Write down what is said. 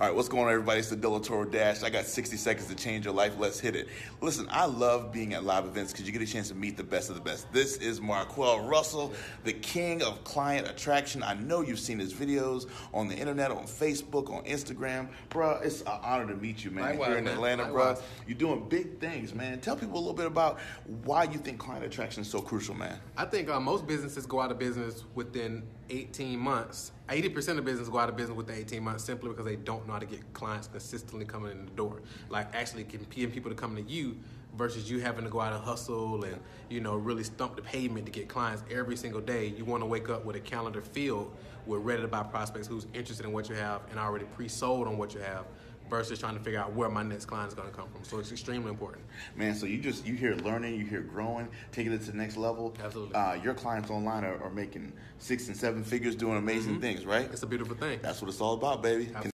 All right, what's going on, everybody? It's the Delatorro Dash. I got 60 seconds to change your life. Let's hit it. Listen, I love being at live events because you get a chance to meet the best of the best. This is Marquel Russell, the king of client attraction. I know you've seen his videos on the internet, on Facebook, on Instagram. Bruh, it's an honor to meet you, man. Likewise, Here in man. Atlanta, Likewise. bruh. You're doing big things, man. Tell people a little bit about why you think client attraction is so crucial, man. I think uh, most businesses go out of business within 18 months. 80% of businesses go out of business within 18 months simply because they don't know how to get clients consistently coming in the door. Like actually getting people to come to you versus you having to go out and hustle and you know really stump the pavement to get clients every single day. You want to wake up with a calendar filled with ready to buy prospects who's interested in what you have and already pre-sold on what you have versus trying to figure out where my next client is going to come from. So it's extremely important. Man, so you just you hear learning, you hear growing, taking it to the next level. Absolutely. Uh, your clients online are, are making six and seven figures, doing amazing things, right? It's a beautiful thing. That's what it's all about, baby. Absolutely.